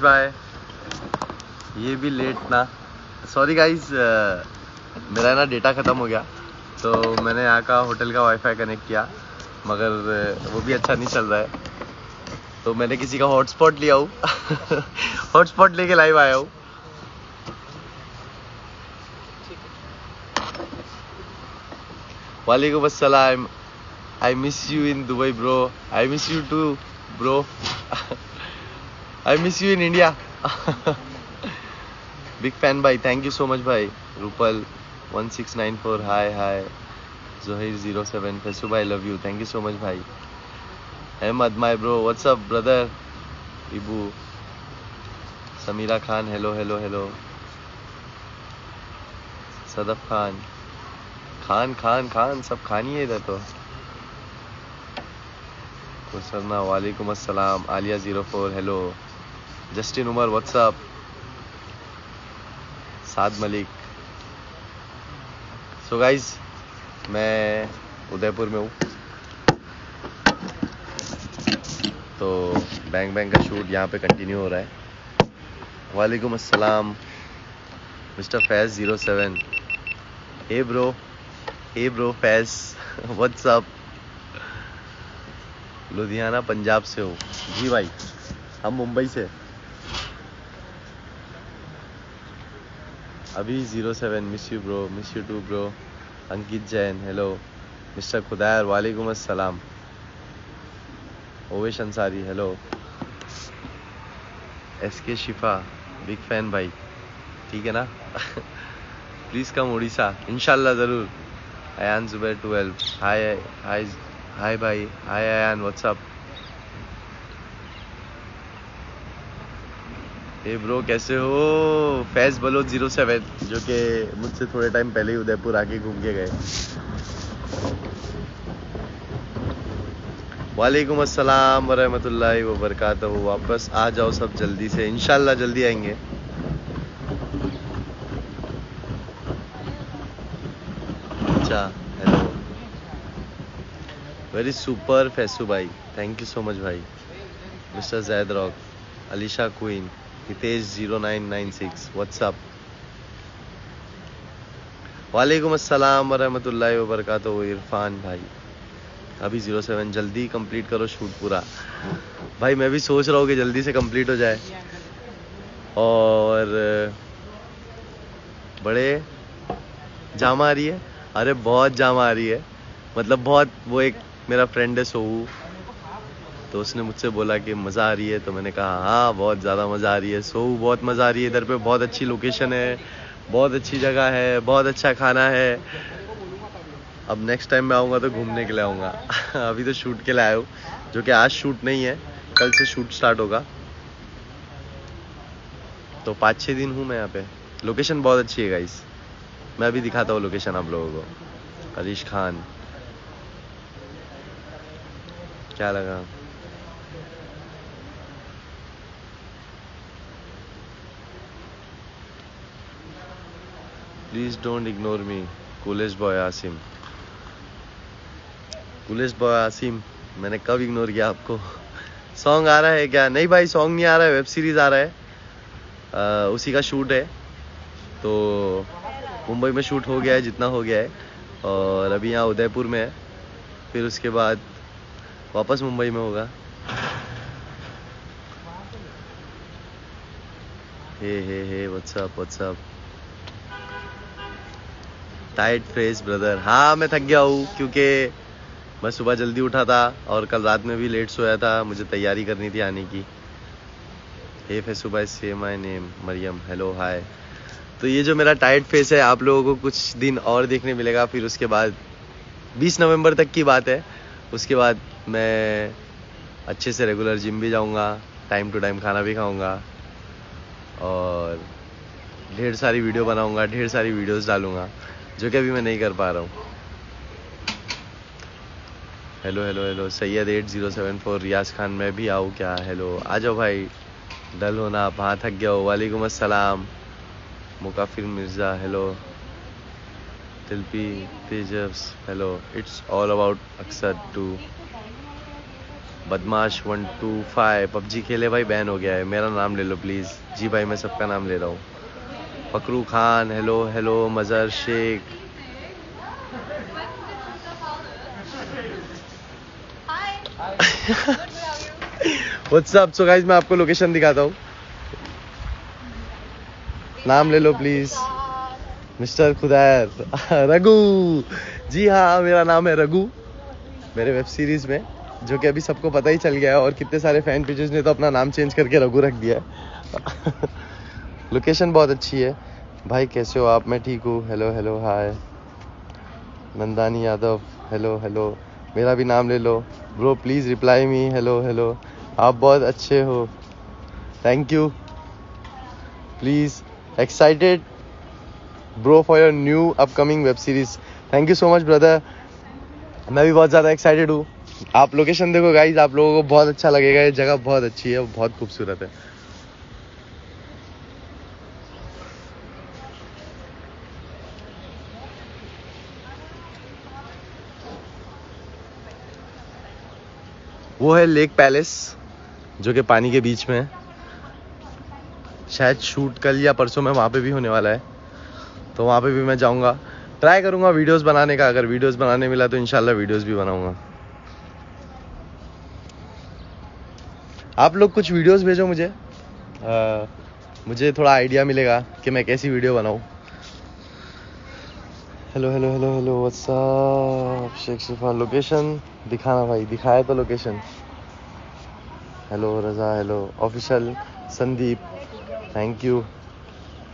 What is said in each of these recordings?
Bye ये भी late ना. सॉरी गाइस मेरा ना डेटा ख़त्म हो गया. तो मैंने यहाँ का होटल का वाईफाई कनेक्ट किया. मगर uh, वो भी अच्छा नहीं चल रहा है. तो मैंने किसी का हॉटस्पॉट लिया हूँ. हॉटस्पॉट लेके लाइव आया हूँ. वालेकुम अस्सलाम. I miss you in Dubai bro I miss you too bro I miss you in India big fan भाई थैंक यू सो मच भाई Rupal one six nine four hi hi Zohir zero seven Faisu भाई love you thank you so much भाई Ahmad my bro what's up brother Ibu Sameera Khan hello hello hello Sadaf Khan Khan Khan Khan सब खानी है इधर तो वालेकुम अस्सलाम Alia zero four hello Justin Umar, what's up? Saad Malik. So so guys मैं उदयपुर में हूँ। तो बैंग बैंग का शूट यहाँ पे कंटिन्यू हो रहा है। वालेकुम अस्सलाम, mister Faiz zero seven. Hey bro hey bro Faiz, what's up? Ludhiana, Punjab से हो। जी भाई, हम मुंबई से अभी zero seven miss you bro miss you too bro Ankit Jain hello mister Khudair वालेकुम अस्सलाम. Owais Ansari hello S K Shifa big fan भाई. ठीक है ना? प्लीज़ कम उड़ीसा इनशाला ज़रूर. Ayaan Zubair twelve hi hi hi भाई. Hi Ayaan what's up hey bro कैसे हो? फैज बलोच ज़ीरो सेवन जो कि मुझसे थोड़े टाइम पहले ही उदयपुर आके घूम के गए। वालेकुम अस्सलाम वरहमतुल्लाहि वबरकातुहू। वापस आ जाओ सब जल्दी से। इंशाल्लाह जल्दी आएँगे। अच्छा हेलो वेरी सुपर फैसू भाई। थैंक यू सो मच भाई। Mister Zaid rock Alisha queen Hitesh zero nine nine six what's up वालेकुम अस्सलाम वरहमतुल्लाहि वबरकातुहू इरफान भाई अभी ज़ीरो सेवन जल्दी कंप्लीट करो शूट पूरा। भाई, मैं भी सोच रहा हूँ कि जल्दी से कंप्लीट हो जाए। और, बड़े, जाम आ रही है? अरे, बहुत जाम आ रही है। मतलब बहुत, वो एक मेरा फ्रेंड है सोहू। तो उसने मुझसे बोला कि मज़ा आ रही है तो मैंने कहा हाँ बहुत ज़्यादा मज़ा आ रही है। सो, बहुत मज़ा आ रही है। इधर पे बहुत अच्छी लोकेशन है, बहुत अच्छी जगह है, बहुत अच्छा खाना है। अब नेक्स्ट टाइम मैं आऊँगा तो घूमने के लिए आऊँगा। अभी तो शूट के लिए आया हूँ, जो कि आज शूट नहीं है, कल से शूट स्टार्ट होगा। तो पाँच छः दिन हूँ मैं यहाँ पे। लोकेशन बहुत अच्छी है गाइस मैं अभी दिखाता हूँ लोकेशन आप लोगों को। अलीश खान। क्या लगा? Please don't ignore me coolest boy Asim coolest boy Asim मैंने कब इग्नोर किया आपको? सॉन्ग आ रहा है क्या? नहीं भाई सॉन्ग नहीं आ रहा है वेब सीरीज़ आ रहा है। आ, उसी का शूट है। तो मुंबई में शूट हो गया है जितना हो गया है। और अभी यहाँ उदयपुर में है। फिर उसके बाद वापस मुंबई में होगा। Hey hey hey what's up what's up tight face brother हाँ मैं थक गया हूँ, क्योंकि मैं सुबह जल्दी उठा था और कल रात में भी लेट सोया था। मुझे तैयारी करनी थी आने की। हे फेसू सुबह से my name Mariyam. Hello hi तो ये जो मेरा टाइट फेस है, आप लोगों को कुछ दिन और देखने मिलेगा। फिर उसके बाद 20 नवंबर तक की बात है। उसके बाद मैं अच्छे से रेगुलर जिम भी जाऊँगा टाइम टू टाइम खाना भी खाऊँगा और ढेर सारी वीडियो बनाऊँगा, ढेर सारी वीडियोस डालूँगा। जो कि अभी मैं नहीं कर पा रहा हूँ। Hello hello hello Syed eight zero seven four Riyaz Khan, मैं भी आऊँ क्या? हेलो आ जाओ भाई, डल होना, आप हाँ थक गया हो। वालेकुम अस्सलाम, Mukafir Mirza hello तिलपी Tejas hello it's all about अक्सर टू बदमाश वन टू फाइव पबजी खेले भाई बैन हो गया है। मेरा नाम ले लो प्लीज़ जी भाई, मैं सबका नाम ले रहा हूँ। Fakru Khan hello hello Mazhar Shaikh. What's up so guys मैं आपको लोकेशन दिखाता हूँ। नाम ले लो प्लीज़ मिस्टर खुदैर रघु। जी हाँ मेरा नाम है रघु। मेरे वेब सीरीज़ में जो कि अभी सबको पता ही चल गया है और कितने सारे फ़ैन पेजेस ने तो अपना नाम चेंज करके रघु रख दिया है। लोकेशन बहुत अच्छी है। भाई, कैसे हो आप? मैं ठीक हूँ। Hello hello hi Nandani Yadav hello hello मेरा भी नाम ले लो। Bro please reply me hello hello आप बहुत अच्छे हो। Thank you please excited bro for your new upcoming web series thank you so much brother मैं भी बहुत ज़्यादा एक्साइटेड हूँ। आप लोकेशन देखो गाइज़ आप लोगों को बहुत अच्छा लगेगा। ये जगह बहुत अच्छी है, बहुत खूबसूरत है। वो है लेक पैलेस जो कि पानी के बीच में है। शायद शूट कल या परसों में वहाँ पे भी होने वाला है। तो वहाँ पे भी मैं जाऊँगा। ट्राई करूँगा वीडियोस बनाने का। अगर वीडियोस बनाने मिला तो इंशाल्लाह वीडियोस भी बनाऊँगा। आप लोग कुछ वीडियोस भेजो मुझे। आ, मुझे थोड़ा आइडिया मिलेगा कि मैं कैसी वीडियो बनाऊँ। Hello hello hello hello what's up Shaikh Shifa location दिखाना भाई, दिखाया तो location hello Raza hello official Sandeep thank you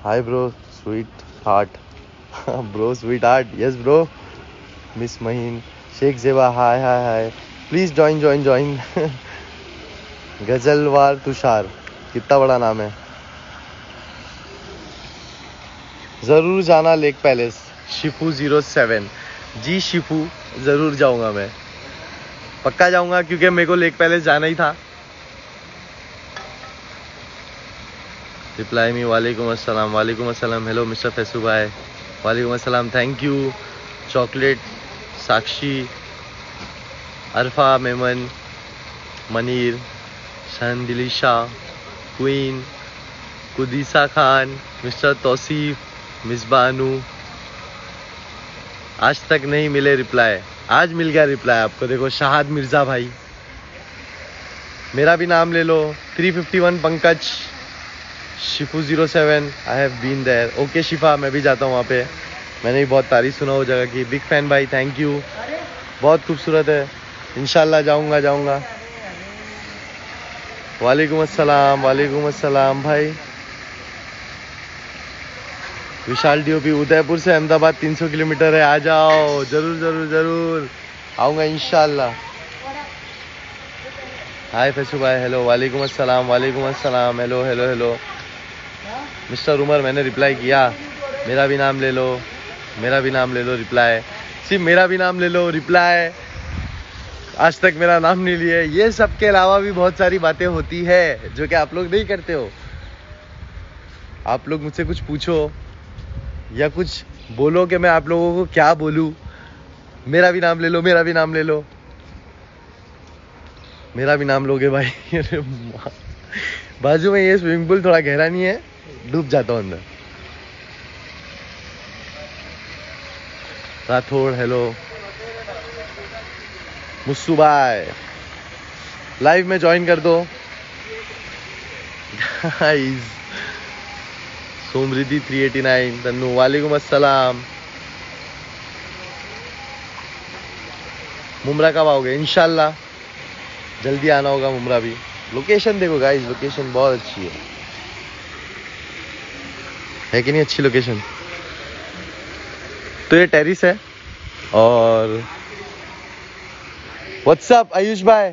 hi bro sweetheart bro sweetheart yes bro miss Maheen Shaikh Zeba hi hi hi please join join join गजलवार Tushar कितना बड़ा नाम है। ज़रूर जाना lake palace. Shifu zero seven. जी शिफू, ज़रूर जाऊँगा मैं। पक्का जाऊँगा, क्योंकि मेरे को लेक पैलेस जाना ही था। रिप्लाई मी, वालेकुम अस्सलाम वालेकुम अस्सलाम। हेलो मिस्टर फैसू भाई वालेकुम अस्सलाम thank you chocolate, Sakshi, Arfa, Memon, Manir, शन दिलीशा, क्वीन, कुदीसा खान, मिस्टर तौसीफ मिसबानू आज तक नहीं मिले रिप्लाई आज मिल गया रिप्लाई आपको. देखो, शाहद मिर्ज़ा भाई. मेरा भी नाम ले लो. 351 Pankaj. Shifu zero seven I have been there okay Shifa, मैं भी जाता हूँ वहाँ पे. मैंने भी बहुत तारीफ़ सुना वो जगह की. बिग फ़ैन भाई थैंक यू बहुत खूबसूरत है. इनशाला जाऊँगा जाऊँगा. वालेकुम अस्सलाम वालेकुम अस्सलाम भाई. विशाल डीओपी उदयपुर से अहमदाबाद 300 किलोमीटर है। आ जाओ। ज़रूर ज़रूर ज़रूर। आऊँगा इंशाल्लाह। हाय फैसू भाई, हेलो। वालेकुम अस्सलाम वालेकुम अस्सलाम। Hello hello hello. Mister Umar, मैंने रिप्लाई किया। मेरा भी नाम ले लो। मेरा भी नाम ले लो रिप्लाई सिर्फ़ मेरा भी नाम ले लो रिप्लाई आज तक मेरा नाम नहीं लिए ये सब के अलावा भी बहुत सारी बातें होती है, जो कि आप लोग नहीं करते हो। आप लोग मुझसे कुछ पूछो। या कुछ बोलो कि मैं आप लोगों को क्या बोलूँ? मेरा भी नाम ले लो, मेरा भी नाम ले लो। मेरा भी नाम लोगे भाई। अरे बाजू में ये स्विमिंग पूल थोड़ा गहरा नहीं है, डूब जाता हूँ अंदर। राठौड़ हेलो मुस्सू लाइव में ज्वाइन कर दो। गाइस सोमरिद्धि 389 तन्नू, वालेकुम अस्सलाम। मुमरा कब आओगे? इनशाला जल्दी आना होगा मुमरा भी। लोकेशन देखो गाइस लोकेशन बहुत अच्छी है। है कि नहीं अच्छी लोकेशन तो ये टेरिस है और व्हाट्सअप आयुष भाई?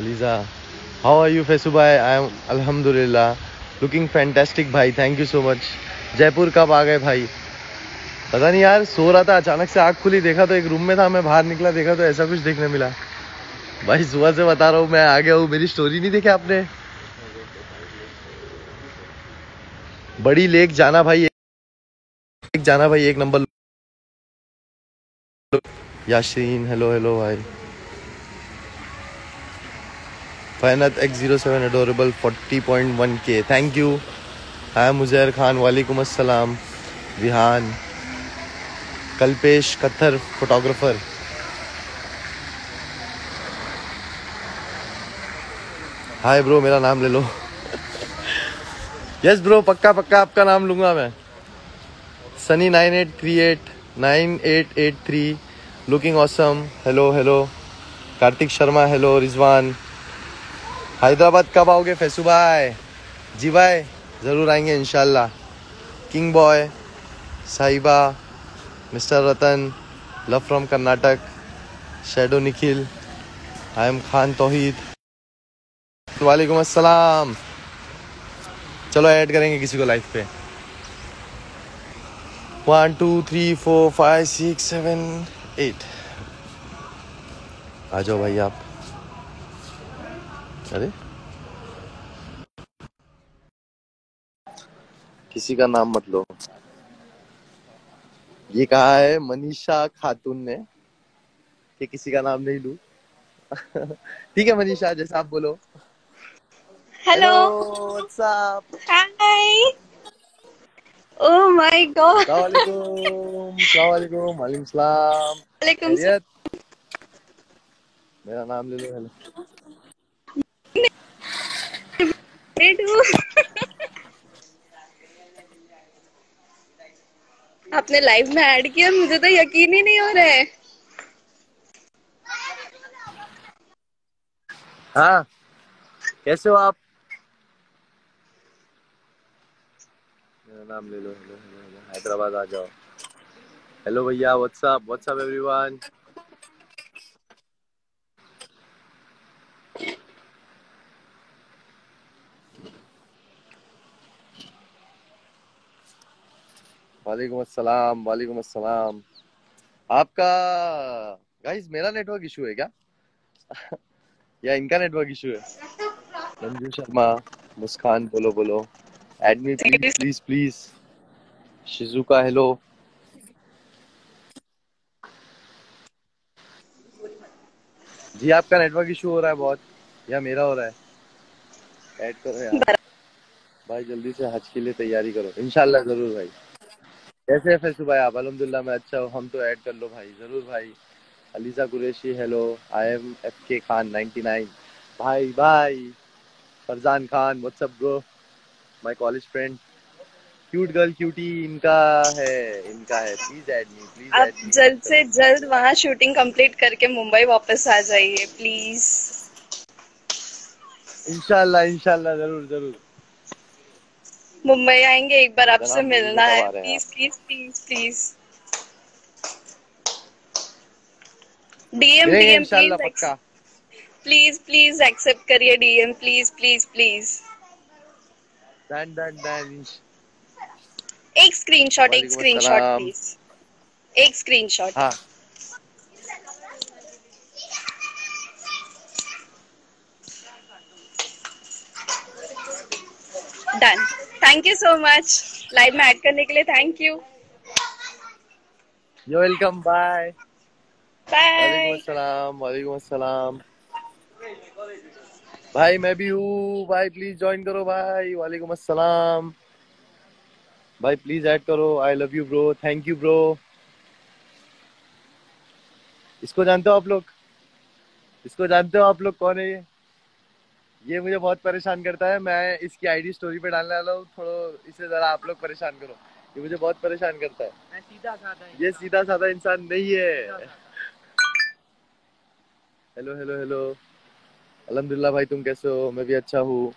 हाउ आर यू फैसू भाई आई एम अल्हम्दुलिल्लाह लुकिंग फैंटेस्टिक भाई thank you so much Jaipur कब आ गए भाई पता नहीं यार, सो रहा था, अचानक से आग खुली, देखा तो एक रूम में था, मैं बाहर निकला, देखा तो ऐसा कुछ देखने मिला। भाई, सुबह से बता रहा हूँ, मैं आ गया हूँ मेरी स्टोरी नहीं देखी आपने? बड़ी लेक जाना, भाई, एक जाना, भाई, एक नंबर। याशीन हेलो हेलो भाई फैनत X zero seven adorable forty point one K thank you hi Muzair Khan वालेकुम अस्सलाम Vihaan Kalpesh Kathar photographer hi bro मेरा नाम ले लो. यस ब्रो पक्का पक्का आपका नाम लूँगा मैं. Sunny nine eight three eight nine eight eight three looking awesome hello hello Kartik Sharma hello Rizwan Hyderabad कब आओगे फैसू भाई? जी भाई, ज़रूर आएँगे इनशाला king boy, Sahiba, mister Ratan, love from Karnataka, shadow Nikhil, I am Khan Tohid. वालेकुम अस्सलाम। चलो ऐड करेंगे किसी को लाइफ पे। One, two, three, four, five, six, seven, eight. आ जाओ भाई आप। अरे। किसी का नाम मत लो। ये कहा है मनीषा खातून ने कि किसी का नाम नहीं लू। ठीक है मनीषा जैसा आप बोलो। Up? Hi. Oh my god. Assalamualaikum Assalamualaikum वालेकुम सलाम खैरियत मेरा नाम ले लो हेलो। आपने लाइव में ऐड किया मुझे तो यकीन ही नहीं हो रहा है। हाँ कैसे हो आप? मेरा नाम ले लो, हेलो हेलो हेलो हैदराबाद आ जाओ। हेलो भैया व्हाट्सअप व्हाट्सअप एवरीवन वालेकुम अस्सलाम वालेकुम अस्सलाम। आपका गाइस मेरा नेटवर्क इशू है क्या? या इनका नेटवर्क इशू है? मंजू शर्मा मुस्कान बोलो बोलो। Admin please please please Shizuka hello जी आपका नेटवर्क इशू हो रहा है बहुत या मेरा हो रहा है? ऐड करो यार। भाई जल्दी से हज के लिए तैयारी करो। इंशाल्लाह ज़रूर भाई। कैसे है फैसू भाई? आप अलहमदुल्ला मैं अच्छा हूँ। हम तो ऐड कर लो भाई। ज़रूर भाई। Aliza Qureshi hello I am F K Khan 99 भाई भाई। Farzan Khan what's up bro my college friend cute girl cutie इनका है। इनका है। प्लीज़ ऐड मी प्लीज़ आप जल्द से जल्द वहाँ शूटिंग कंप्लीट करके मुंबई वापस आ जाइए प्लीज़ इंशाल्लाह इंशाल्लाह ज़रूर ज़रूर। मुंबई आएँगे एक बार आपसे मिलना है। Please please please please DM DM please please please accept करिए DM please please please done done done एक स्क्रीनशॉट एक स्क्रीनशॉट प्लीज़ एक स्क्रीनशॉट हाँ। Done thank you so much live में ऐड करने के लिए thank you you welcome bye bye अस्सलाम वालेकुम अस्सलाम भाई मैं भी हूँ। भाई प्लीज़ ज्वाइन करो भाई। वालेकुम अस्सलाम भाई प्लीज़ ऐड करो। I love you bro thank you bro इसको जानते हो आप लोग? इसको जानते हो आप लोग कौन है ये? ये मुझे बहुत परेशान करता है। मैं इसकी आईडी स्टोरी पे डालने वाला हूँ। थोड़ा इसे जरा आप लोग परेशान करो। ये मुझे बहुत परेशान करता है। मैं सीधा साधा ये सीधा साधा इंसान नहीं है। हेलो हेलो हेलो अल्हम्दुलिल्लाह भाई तुम कैसे हो? मैं भी अच्छा हूँ।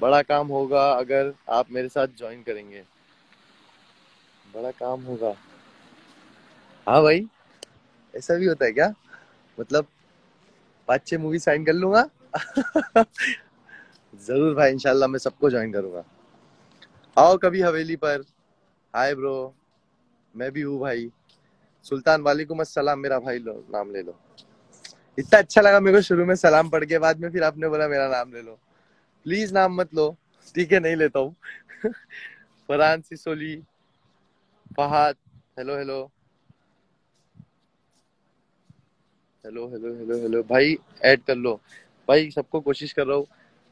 बड़ा काम होगा अगर आप मेरे साथ ज्वाइन करेंगे। बड़ा काम होगा। हाँ भाई ऐसा भी होता है क्या? मतलब पाँच छह मूवी साइन कर लूँगा? ज़रूर भाई, इंशाल्लाह मैं सबको ज्वाइन करूँगा। आओ कभी हवेली पर। हाय ब्रो मैं भी हूँ भाई। सुल्तान, वालेकुम अस्सलाम, मेरा भाई लो, नाम ले लो। इतना अच्छा लगा मेरे को शुरू में, सलाम पढ़ के बाद में फिर आपने बोला मेरा नाम ले लो। प्लीज़ नाम मत लो, ठीक है, नहीं लेता हूँ। Farhan Sisoli, Fahad hello hello hello hello hello hello भाई ऐड कर लो। भाई सबको कोशिश कर रहा हूँ,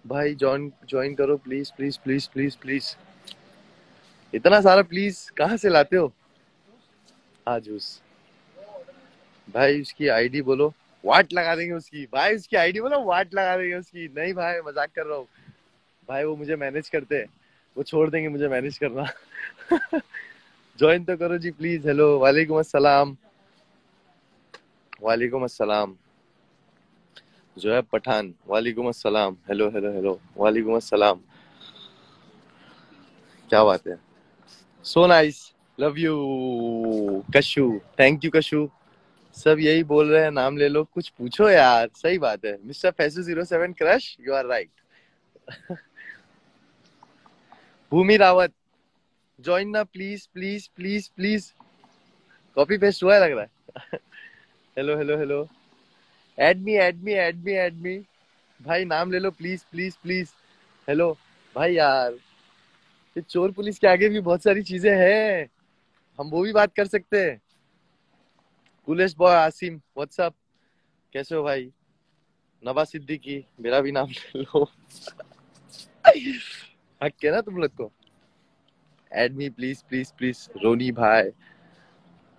भाई जॉइन ज्वाइन करो please please please please please इतना सारा प्लीज़ कहाँ से लाते हो? हाँ जूस भाई उसकी आईडी बोलो, वाट लगा देंगे उसकी। भाई उसकी आईडी बोलो, वाट लगा देंगे उसकी। नहीं भाई, मज़ाक कर रहा हूँ। भाई वो मुझे मैनेज करते वो छोड़ देंगे मुझे मैनेज करना। ज्वाइन तो करो जी प्लीज़ हेलो वालेकुम अस्सलाम। वालेकुम अस्सलाम। जोएब पठान, वालेकुम अस्सलाम। Hello hello hello. वालेकुम अस्सलाम। क्या बात है? So nice love you Kashu. Thank you Kashu. सब यही बोल रहे हैं, नाम ले लो। कुछ पूछो यार। सही बात है। Mister Faisu zero seven crush you are right Bhumi Rawat join ना please please please please copy paste हुआ है, लग रहा है। Hello hello hello add me add me add me add me भाई, नाम ले लो प्लीज़ प्लीज़ प्लीज़ हेलो भाई यार, ये चोर पुलिस के आगे भी बहुत सारी चीज़ें हैं। हम वो भी बात कर सकते हैं। कुलेश बॉय आसिम व्हाट्सअप कैसे हो भाई? नवाज़ सिद्दीकी, मेरा भी नाम ले लो। हक के ना तुम लोग को? Add me please please please Roni भाई।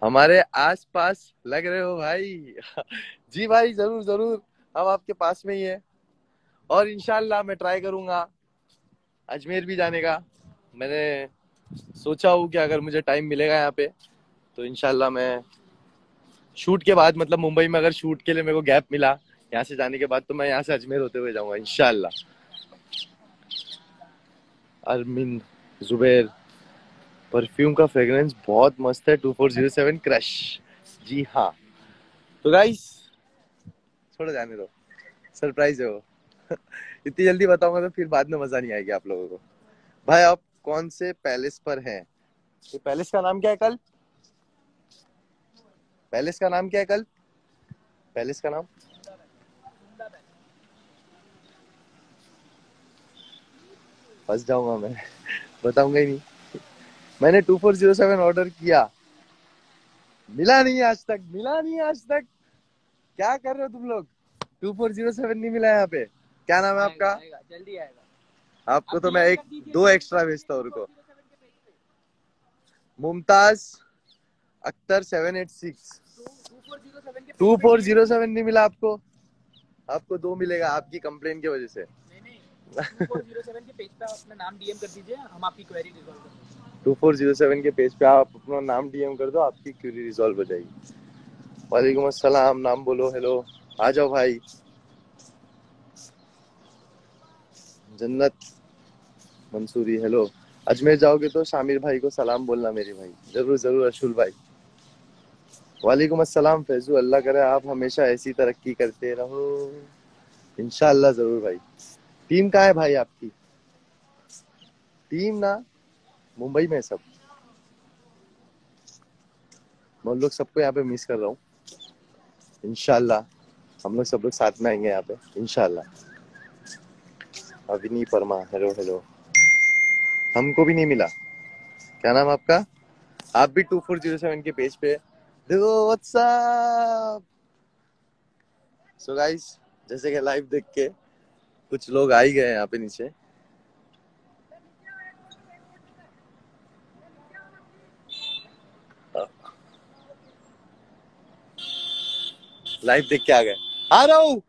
हमारे आस पास लग रहे हो भाई। जी भाई, ज़रूर ज़रूर। हम आपके पास में ही है। और इनशाला मैं ट्राई करूँगा अजमेर भी जाने का। मैंने सोचा हूँ कि अगर मुझे टाइम मिलेगा यहाँ पे तो इनशाला मैं शूट के बाद मतलब मुंबई में अगर शूट के लिए मेरे को गैप मिला, यहाँ से जाने के बाद तो मैं यहाँ से अजमेर होते हुए जाऊँगा इनशाला अरमिन, जुबेर, परफ्यूम का फ्रेग्रेंस बहुत मस्त है two four zero seven crush. जी हाँ। तो गाइस छोड़ो, जाने दो। सरप्राइज़ है वो। इतनी जल्दी बताऊँगा तो फिर बाद में मज़ा नहीं आएगी आप लोगों को। भाई, आप कौन से पैलेस पर हैं? ये पैलेस का नाम क्या है कल? पैलेस का नाम क्या है कल? पैलेस का नाम? फंस जाऊँगा मैं। बताऊँगा ही नहीं। मैंने two four zero seven order किया। मिला नहीं आज तक, मिला नहीं आज तक। क्या कर रहे हो तुम लोग? टू फोर ज़ीरो सेवन नहीं मिला यहाँ पे। क्या नाम है आपका? जल्दी आएगा। आपको तो मैं एक दो एक्स्ट्रा भेजता हूँ Mumtaz Akhtar seven eight six two four zero seven नहीं मिला आपको? आपको दो मिलेगा आपकी कंप्लेन की वजह से। के पेज पे अपना नाम डीएम कर दीजिए हम आपकी क्वेरी रिजॉल्व कर देंगे। टू फोर ज़ीरो सेवन के पेज पे आप अपना नाम डीएम कर दो आपकी क्यूरी रिजॉल्व हो जाएगी। वालेकुम अस्सलाम, नाम बोलो हेलो आ जाओ भाई। जन्नत मंसूरी हेलो अजमेर जाओगे तो शामिर भाई को सलाम बोलना मेरे भाई। ज़रूर ज़रूर, अशुल भाई। वालेकुम अस्सलाम, फैजू, अल्लाह करे आप हमेशा ऐसी तरक्की करते रहो। इनशाला ज़रूर भाई। टीम कहाँ है भाई आपकी? टीम ना, मुंबई में सब। मैं लोग सबको यहाँ पे मिस कर रहा हूँ। इनशाला हम लोग सब लोग साथ में आएँगे यहाँ पे इनशाला अविनी परमा हेलो हेलो हमको भी नहीं मिला। क्या नाम आपका? आप भी टू फोर ज़ीरो सेवन के पेज पे देखो व्हाट्सअप सो गाइस जैसे कि लाइव देख के कुछ लोग आ ही गए यहाँ पे नीचे। लाइव देख के आ गए। आ रहा हूँ।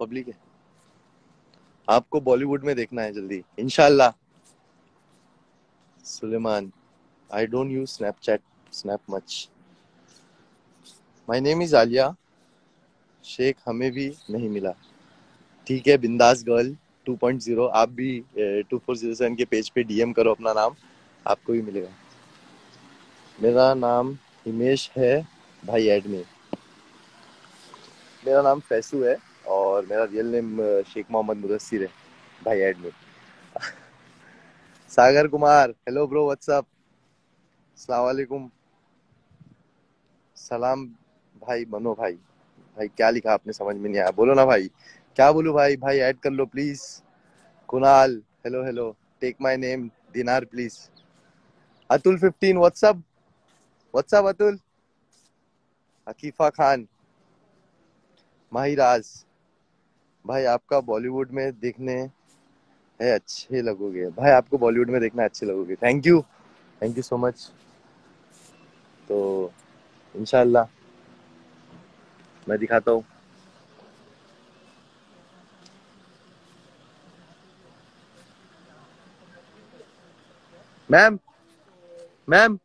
पब्लिक है। आपको बॉलीवुड में देखना है जल्दी। इनशाला Suleman I don't use Snapchat snap much my name is Aliya Shaikh हमें भी नहीं मिला। ठीक है, बिंदास गर्ल 2.0 आप भी टू फोर ज़ीरो सेवन के पेज पे डीएम करो अपना नाम। आपको भी मिलेगा। मेरा नाम हिमेश है, भाई एडमी मेरा नाम फैसू है और मेरा रियल नेम शेख मोहम्मद मुदस्सिर है, भाई add me Sagar Kumar hello bro what's up अस्सलाम वालेकुम सलाम भाई, मनो भाई। भाई, क्या लिखा आपने समझ में नहीं आया? बोलो ना भाई। क्या बोलूँ भाई? भाई ऐड कर लो please Kunal hello hello take my name Dinar please Atul fifteen what's up what's up Atul Akifa Khan Mahiraj भाई, आपका बॉलीवुड में देखने है अच्छे लगोगे। भाई, आपको बॉलीवुड में देखना अच्छे लगोगे। Thank you thank you so much तो इंशाल्लाह, मैं दिखाता हूँ। मैम मैम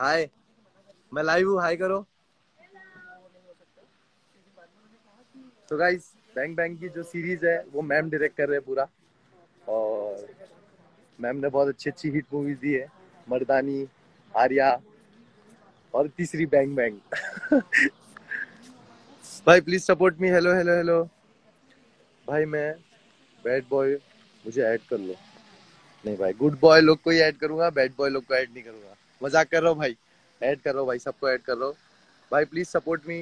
हाय मैं लाइव हूँ. हाय करो. तो गाइस बैंग बैंग की जो सीरीज़ है, वो मैम डायरेक्ट कर रहे हैं पूरा। और मैम ने बहुत अच्छी अच्छी हिट मूवीज़ दी है। मर्दानी, आर्या और तीसरी बैंग बैंग भाई please support me hello hello hello भाई, मैं बैड बॉय मुझे ऐड कर लो। नहीं भाई गुड बॉय लोग को ही ऐड करूँगा बैड बॉय लोग को ऐड नहीं करूँगा। मज़ाक कर रहा हूँ भाई? ऐड कर रहा हूँ भाई, सबको ऐड कर रहा हूँ। भाई please support me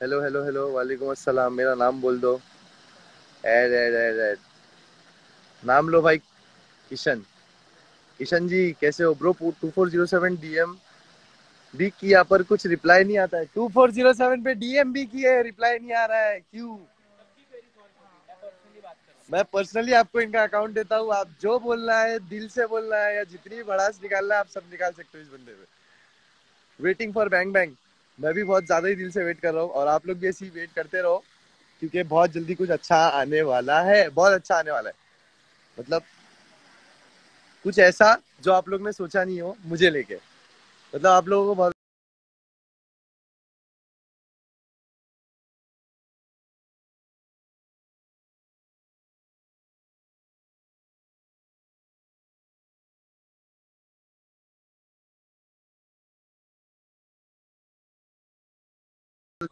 hello hello hello वालेकुम अस्सलाम। मेरा नाम बोल दो। ऐड ऐड ऐड ऐड नाम लो भाई, किशन। किशन जी, कैसे हो? Bro two four zero seven DM भी किया, पर कुछ रिप्लाई नहीं आता है। टू फोर ज़ीरो सेवन पे डीएम भी किए रिप्लाई नहीं आ रहा है। क्यों? मैं पर्सनली आपको इनका अकाउंट देता हूँ। आप जो बोलना है, दिल से बोलना है या जितनी भड़ास निकालना है, आप सब निकाल सकते हो इस बंदे में वेटिंग फॉर बैंग बैंग मैं भी बहुत ज़्यादा ही दिल से वेट कर रहा हूँ और आप लोग भी ऐसी वेट करते रहो, क्योंकि बहुत जल्दी कुछ अच्छा आने वाला है, बहुत अच्छा आने वाला है। मतलब कुछ ऐसा जो आप लोग ने सोचा नहीं हो, मुझे लेके। मतलब आप लोगों को बहुत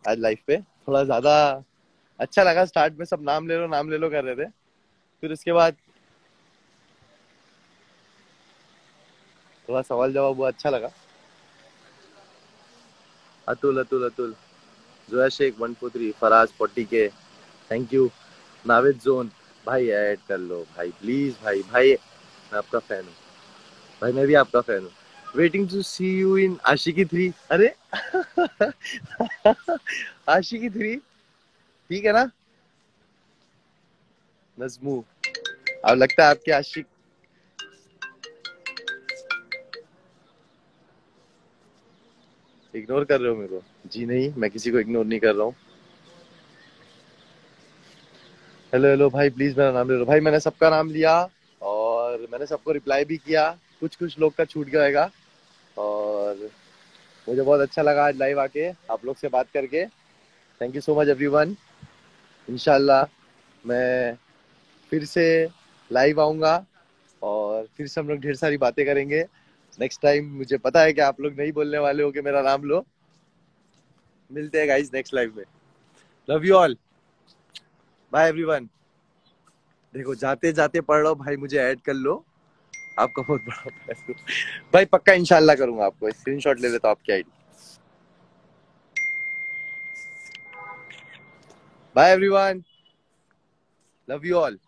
आज लाइफ पे। थोड़ा ज़्यादा अच्छा लगा स्टार्ट में, सब नाम ले लो, नाम ले लो कर रहे थे। फिर उसके बाद थोड़ा सवाल जवाब हुआ अच्छा लगा। Atul Atul Atul. Zoya Shaikh, one four three, Faraz, forty K thank you Navid zone, भाई ऐड कर लो। भाई प्लीज़ भाई भाई, मैं आपका फ़ैन हूँ। भाई, मैं भी आपका फ़ैन हूँ। Waiting to see you in Aashiqui three अरे! आशिकी थ्री। ठीक है ना? नजमू अब लगता है आपके आशिक इग्नोर कर रहे हो मेरे को। जी नहीं, मैं किसी को इग्नोर नहीं कर रहा हूँ। हेलो हेलो भाई प्लीज़ मेरा नाम ले लो। भाई, मैंने सबका नाम लिया और मैंने सबको रिप्लाई भी किया। कुछ कुछ लोग का छूट जाएगा और मुझे बहुत अच्छा लगा आज लाइव आके आप लोग से बात करके। Thank you so much everyone इंशाल्लाह मैं फिर से लाइव आऊँगा और फिर से हम लोग ढेर सारी बातें करेंगे। नेक्स्ट टाइम मुझे पता है कि आप लोग नहीं बोलने वाले हो कि मेरा नाम लो। मिलते हैं गाइस नेक्स्ट लाइव में। Love you all bye everyone देखो जाते जाते पढ़ लो, भाई मुझे ऐड कर लो। आपका बहुत बड़ा भाई, पक्का इंशाल्लाह करूँगा आपको. स्क्रीनशॉट ले लेता हूँ आपकी ID bye everyone love you all